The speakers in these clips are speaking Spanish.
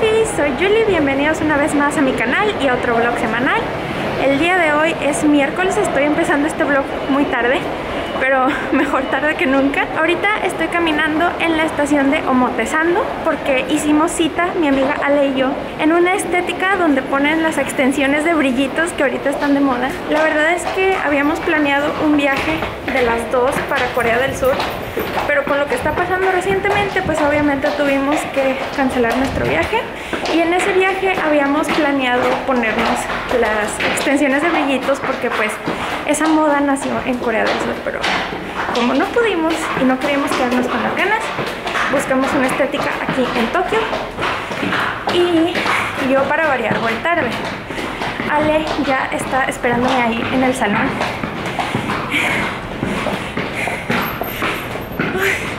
Soy Julie, bienvenidos una vez más a mi canal y a otro vlog semanal. El día de hoy es miércoles, estoy empezando este vlog muy tarde pero mejor tarde que nunca. Ahorita estoy caminando en la estación de Omotesando porque hicimos cita, mi amiga Ale y yo, en una estética donde ponen las extensiones de brillitos que ahorita están de moda. La verdad es que habíamos planeado un viaje de las dos para Corea del Sur, pero con lo que está pasando recientemente, pues obviamente tuvimos que cancelar nuestro viaje y en ese viaje habíamos planeado ponernos las extensiones de brillitos porque pues esa moda nació en Corea del Sur, pero como no pudimos y no queríamos quedarnos con las ganas, buscamos una estética aquí en Tokio y yo para variar voy tarde. Ale ya está esperándome ahí en el salón.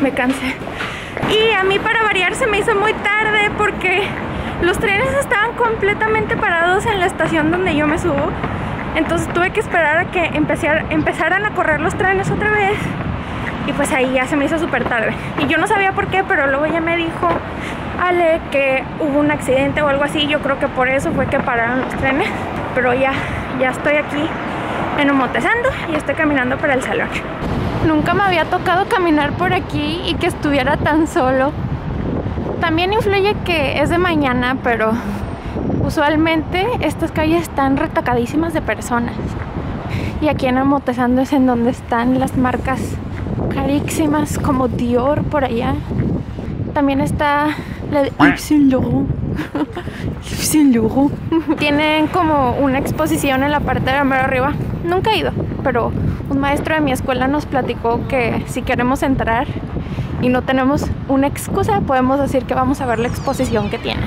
me cansé. Y a mí para variar se me hizo muy tarde porque los trenes estaban completamente parados en la estación donde yo me subo entonces tuve que esperar a que empezaran a correr los trenes otra vez. Y pues ahí ya se me hizo súper tarde. Y yo no sabía por qué, pero luego ella me dijo, Ale, que hubo un accidente o algo así. Yo creo que por eso fue que pararon los trenes. Pero ya, ya estoy aquí en Omotesando y estoy caminando para el salón. Nunca me había tocado caminar por aquí y que estuviera tan solo. También influye que es de mañana, pero Usualmente estas calles están retacadísimas de personas. Y aquí en Amotezando es en donde están las marcas carísimas como Dior por allá. También está la de Yves Tienen como una exposición en la parte de la mero arriba. Nunca he ido, pero un maestro de mi escuela nos platicó que si queremos entrar y no tenemos una excusa, podemos decir que vamos a ver la exposición que tiene.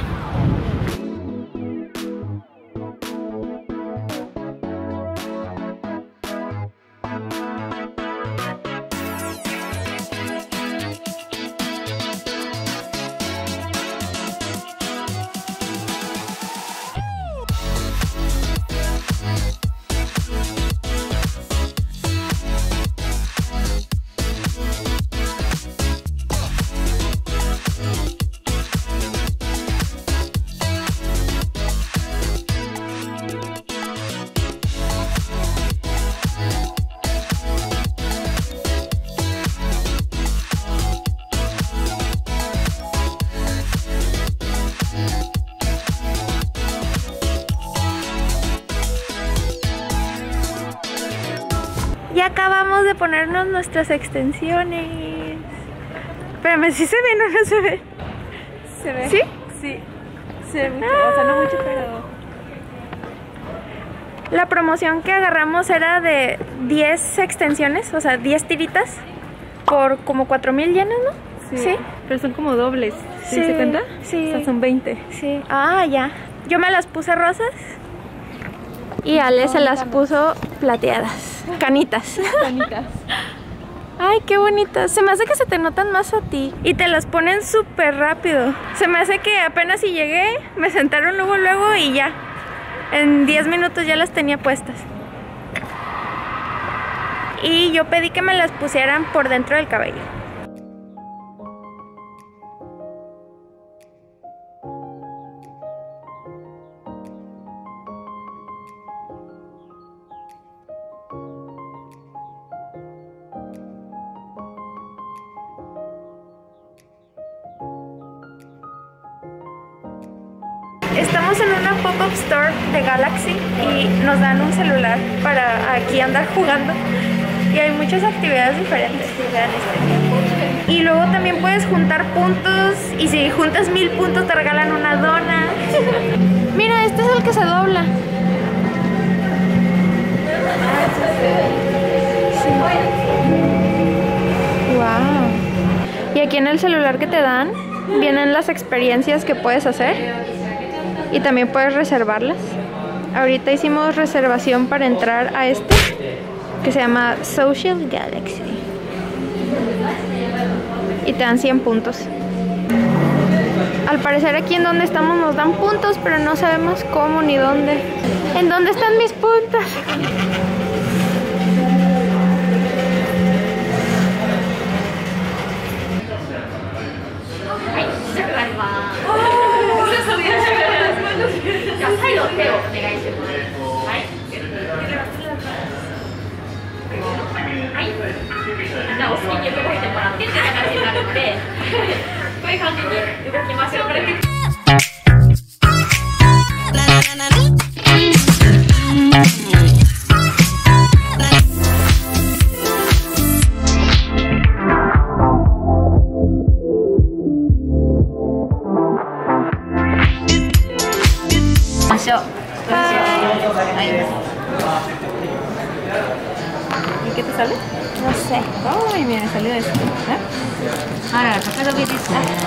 De ponernos nuestras extensiones. Espérame, ¿sí se ve o no se ve? ¿Se ve? ¿Sí? Sí. Se ve mucho, o sea, no mucho, pero... La promoción que agarramos era de 10 extensiones, o sea, 10 tiritas por como 4 mil yenes, ¿no? Sí. Pero son como dobles. ¿Sí? ¿Se cuenta? Sí. O sea, son 20. Sí. Ah, ya. Yo me las puse rosas y Ale se las puso plateadas. Canitas. Canitas. Ay, qué bonitas. Se me hace que se te notan más a ti. Y te las ponen súper rápido. Se me hace que apenas si llegué, me sentaron luego, luego y ya. En 10 minutos ya las tenía puestas. Y yo pedí que me las pusieran por dentro del cabello. Store de Galaxy y nos dan un celular para aquí andar jugando. Y hay muchas actividades diferentes. Este. Y luego también puedes juntar puntos y si juntas mil puntos te regalan una dona. Mira, este es el que se dobla. Wow. Y aquí en el celular que te dan vienen las experiencias que puedes hacer y también puedes reservarlas. Ahorita hicimos reservación para entrar a este que se llama Social Galaxy. Y te dan 100 puntos. Al parecer aquí en donde estamos nos dan puntos, pero no sabemos cómo ni dónde. ¿En dónde están mis puntos? はい。みんなお好きに動いてもらってって話になるので、こういう感じに動きましょう。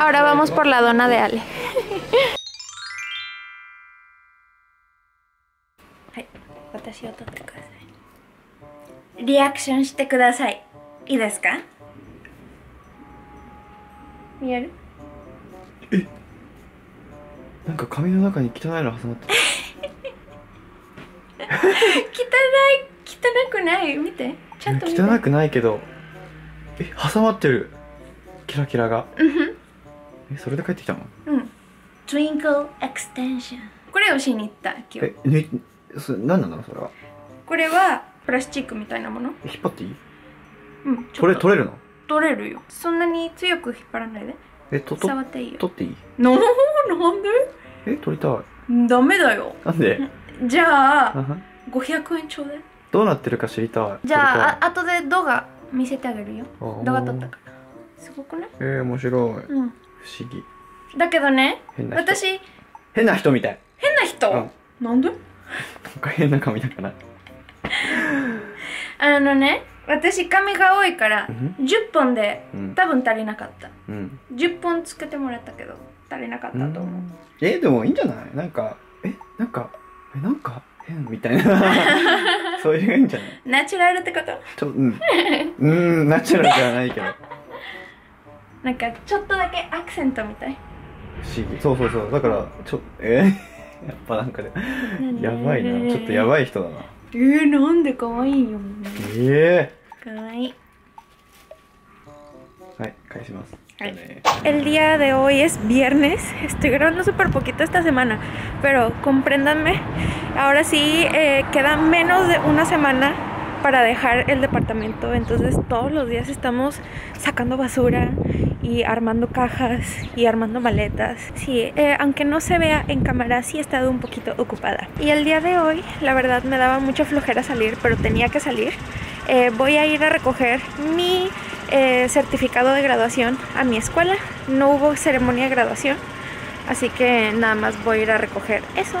Ahora vamos por la dona de Ale. はい、私を撮ってください。リアクションしてください。いいですか見えるなんか髪の中に汚いの挟まって汚い汚くない見てちゃんと見て汚くないけど。え挟まってる。キラキラがえそれで帰ってきたの？うん。Twinkle Extension これをしに行った今日。えねそれ何なの？それは。これはプラスチックみたいなもの？え引っ張っていい？うん取れ取れるの？取れるよ。そんなに強く引っ張らないで。えとと触っていいよ。取っていい？のなんで？え取りたい。ダメだよ。なんで？じゃああは500円ちょうだいどうなってるか知りたい。じゃああ後で動画見せてあげるよ。動画撮ったから。すごくない？えー、面白い。不うん思議。だけどね変な人。私変な人みたい。変な人、うん。なんで？なんか変な髪だから。あのね私髪が多いからうん。10本でうん。多分足りなかった。うん。10本つけてもらったけど足りなかったと思う、えでもいいんじゃない？なんかえなんかえなんか変みたいな。そういうんじゃない。ナチュラルってこと？ちょうん。うんナチュラルではないけどなんかちょっとだけアクセントみたい不思議そうそうそうだからちょえーやっぱなんかでやばいなちょっとやばい人だなえー、なんで可愛いよえ可愛いえはい返しますはいじゃあね El día de hoy es viernes. Estoy grabando súper poquito esta semana, pero compréndanme. Ahora sí, eh, queda menos de una semana para dejar el departamento. Entonces todos los días estamos sacando basura y armando cajas y armando maletas. Sí, eh, aunque no se vea en cámara, sí he estado un poquito ocupada. Y el día de hoy, la verdad, me daba mucha flojera salir, pero tenía que salir. Eh, voy a ir a recoger mi eh, certificado de graduación a mi escuela. No hubo ceremonia de graduación, así que nada más voy a ir a recoger eso.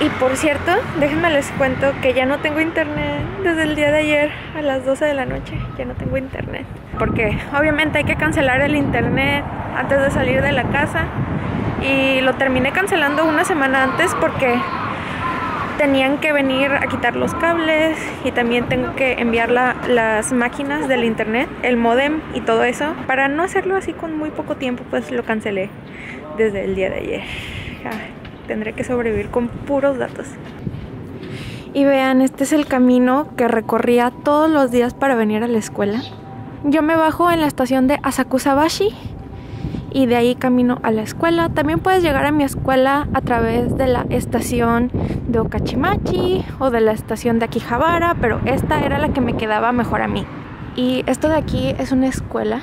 Y por cierto, déjenme les cuento que ya no tengo internet desde el día de ayer a las 12 de la noche. Ya no tengo internet. Porque obviamente hay que cancelar el internet antes de salir de la casa. Y lo terminé cancelando una semana antes porque tenían que venir a quitar los cables y también tengo que enviar la- las máquinas del internet, el modem y todo eso. Para no hacerlo así con muy poco tiempo, pues lo cancelé desde el día de ayer. Ay, tendré que sobrevivir con puros datos. Y vean, este es el camino que recorría todos los días para venir a la escuela. Yo me bajo en la estación de Asakusabashi y de ahí camino a la escuela. También puedes llegar a mi escuela a través de la estación de Okachimachi o de la estación de Akihabara, pero esta era la que me quedaba mejor a mí. Y esto de aquí es una escuela.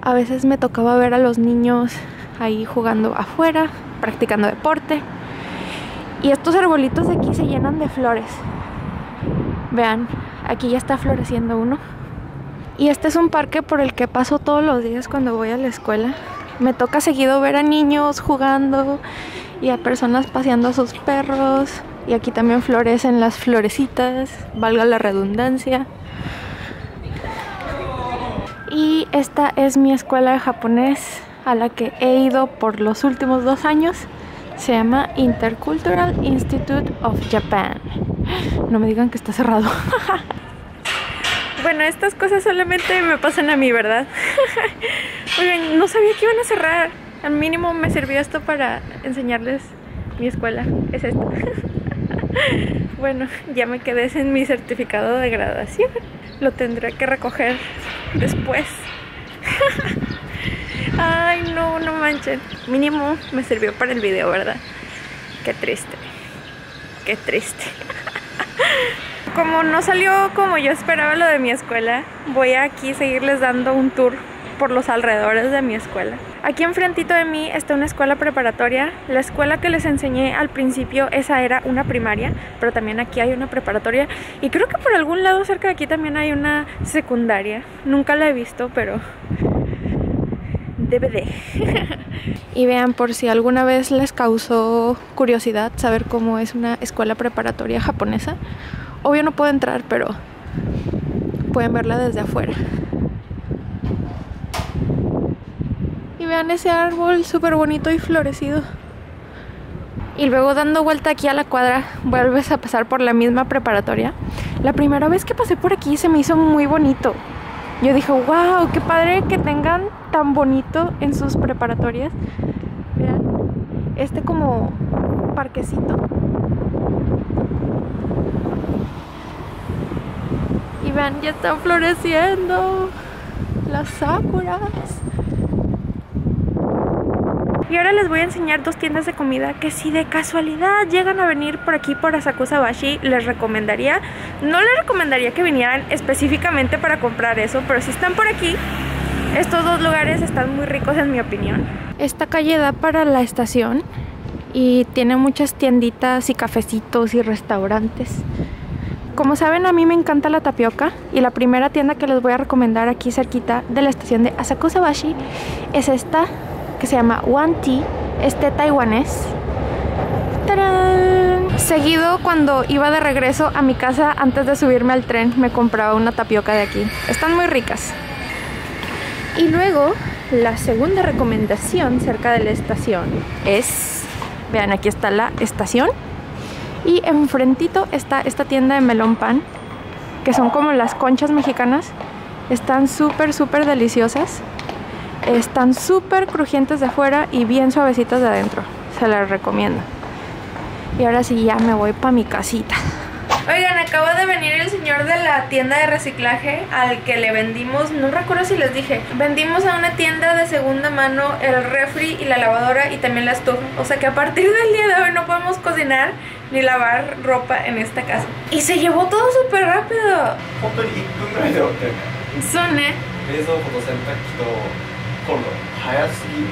A veces me tocaba ver a los niños ahí jugando afuera, practicando deporte. Y estos arbolitos de aquí se llenan de flores. Vean, aquí ya está floreciendo uno. Y este es un parque por el que paso todos los días cuando voy a la escuela. Me toca seguido ver a niños jugando y a personas paseando a sus perros. Y aquí también florecen las florecitas, valga la redundancia. Y esta es mi escuela de japonés a la que he ido por los últimos dos años. Se llama Intercultural Institute of Japan. No me digan que está cerrado. Bueno, estas cosas solamente me pasan a mí, ¿verdad? Oigan, no sabía que iban a cerrar. Al mínimo me sirvió esto para enseñarles mi escuela. Es esto. bueno, ya me quedé sin mi certificado de graduación. Lo tendré que recoger después. Ay, no, no manchen. Mínimo me sirvió para el video, ¿verdad? Qué triste. Qué triste. Como no salió como yo esperaba lo de mi escuela, voy a seguirles dando un tour por los alrededores de mi escuela. Aquí enfrentito de mí está una escuela preparatoria. La escuela que les enseñé al principio, esa era una primaria, pero también aquí hay una preparatoria. Y creo que por algún lado cerca de aquí también hay una secundaria. Nunca la he visto, pero DVD. y vean por si alguna vez les causó curiosidad saber cómo es una escuela preparatoria japonesa. Obvio no puedo entrar, pero pueden verla desde afuera. Y vean ese árbol súper bonito y florecido. Y luego dando vuelta aquí a la cuadra, vuelves a pasar por la misma preparatoria. La primera vez que pasé por aquí se me hizo muy bonito. Yo dije, wow, qué padre que tengan tan bonito en sus preparatorias. Vean, este como parquecito. Y vean, ya están floreciendo las sakuras. Y ahora les voy a enseñar dos tiendas de comida que si de casualidad llegan a venir por aquí por Asakusa Bashi, les recomendaría. No les recomendaría que vinieran específicamente para comprar eso, pero si están por aquí, estos dos lugares están muy ricos en mi opinión. Esta calle da para la estación y tiene muchas tienditas y cafecitos y restaurantes. Como saben, a mí me encanta la tapioca y la primera tienda que les voy a recomendar aquí cerquita de la estación de Asakusa Bashi es esta que se llama One Tea, este taiwanés. Seguido cuando iba de regreso a mi casa antes de subirme al tren me compraba una tapioca de aquí. Están muy ricas. Y luego la segunda recomendación cerca de la estación es, vean aquí está la estación y enfrentito está esta tienda de melón pan que son como las conchas mexicanas. Están súper súper deliciosas. Están súper crujientes de afuera y bien suavecitas de adentro. Se las recomiendo. Y ahora sí ya me voy para mi casita. Oigan, acaba de venir el señor de la tienda de reciclaje al que le vendimos, no recuerdo si les dije, vendimos a una tienda de segunda mano el refri y la lavadora y también la estufa. O sea que a partir del día de hoy no podemos cocinar ni lavar ropa en esta casa. Y se llevó todo súper rápido. 本当に1分ぐらいで終わったよね Son, ¿eh? 冷蔵庫と洗濯機と コンロ早すぎ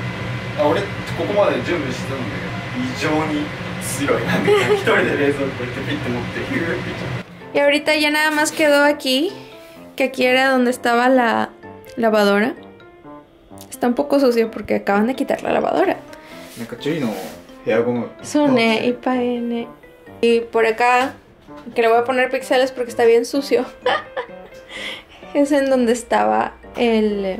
あ俺ここまで準備してたんだけど異常に強いなんか一人で冷蔵庫行ってピッて持ってヒューって言っちゃった Y ahorita ya nada más quedó aquí, que aquí era donde estaba la lavadora. Está un poco sucio porque acaban de quitar la lavadora. なんかチュリのヘアゴム Sone y paene. Y por acá, que le voy a poner píxeles porque está bien sucio. es en donde estaba el,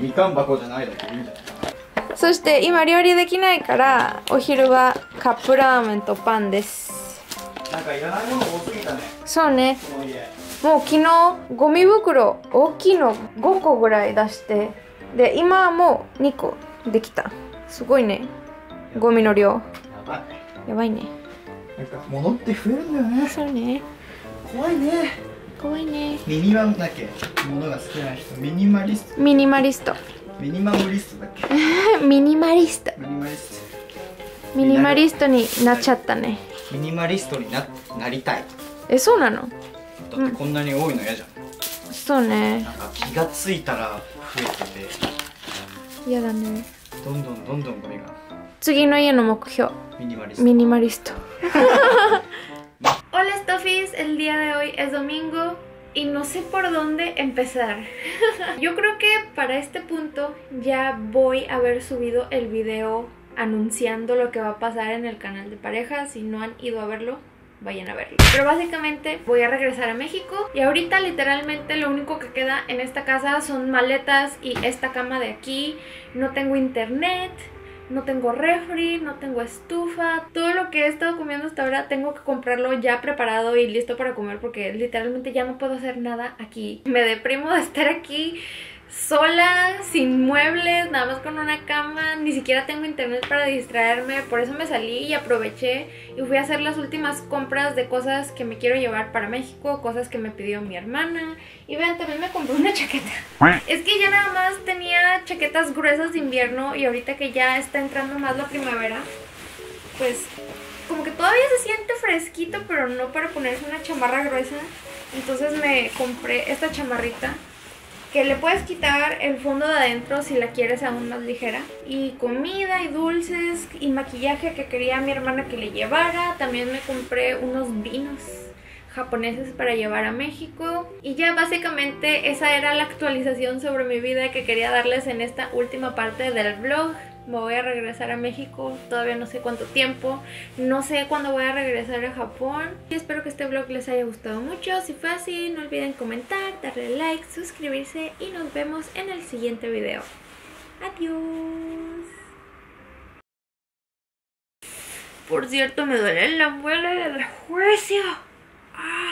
みかん箱じゃないだけでいいんじゃないかな。そして今料理できないからお昼はカップラーメンとパンです。なんかいらないもの多すぎたね。そうね。もう昨日ゴミ袋大きいの5個ぐらい出してで今はもう2個できた。すごいね。ゴミの量。やばい。やばいね。なんか物って増えるんだよね。そうね。怖いね怖いね。ミニマムだっけ。物が好きな人。ミニマリスト。ミニマリスト。ミニマムリストだっけ？ミニマリスト。ミニマリスミニマリストになっちゃったね。トミニマリストにななりたい。えそうなの？だってこんなに多いの嫌じゃん、そうね。なんか気がついたら増えてて。嫌だね。どんどんどんどんゴミが。次の家の目標。minimalista. Minimalista. Hola El día de hoy es domingo. y no sé por dónde empezar. Yo creo que para este punto ya voy a haber subido el video anunciando lo que va a pasar en el canal de parejas. Si no han ido a verlo, vayan a verlo. Pero básicamente voy a regresar a México y ahorita literalmente lo único que queda en esta casa son maletas y esta cama de aquí. No tengo internet, no tengo refri, no tengo estufa. Todo lo que he estado comiendo hasta ahora tengo que comprarlo ya preparado y listo para comer porque literalmente ya no puedo hacer nada aquí. Me deprimo de estar aquí sola, sin muebles, nada más con una cama, ni siquiera tengo internet para distraerme, por eso me salí y aproveché y fui a hacer las últimas compras de cosas que me quiero llevar para México, cosas que me pidió mi hermana. Y vean, también me compré una chaqueta. Es que ya nada más tenía chaquetas gruesas de invierno y ahorita que ya está entrando más la primavera, pues como que todavía se siente fresquito, pero no para ponerse una chamarra gruesa. Entonces me compré esta chamarrita que le puedes quitar el fondo de adentro si la quieres aún más ligera. Y comida y dulces y maquillaje que quería mi hermana que le llevara. También me compré unos vinos japoneses para llevar a México y ya básicamente esa era la actualización sobre mi vida que quería darles en esta última parte del vlog me voy a regresar a México, todavía no sé cuánto tiempo, no sé cuándo voy a regresar a Japón. Y espero que este vlog les haya gustado mucho, si fue así no olviden comentar, darle like, suscribirse y nos vemos en el siguiente video. Adiós. Por cierto, me duele la muela del juicio. Ah.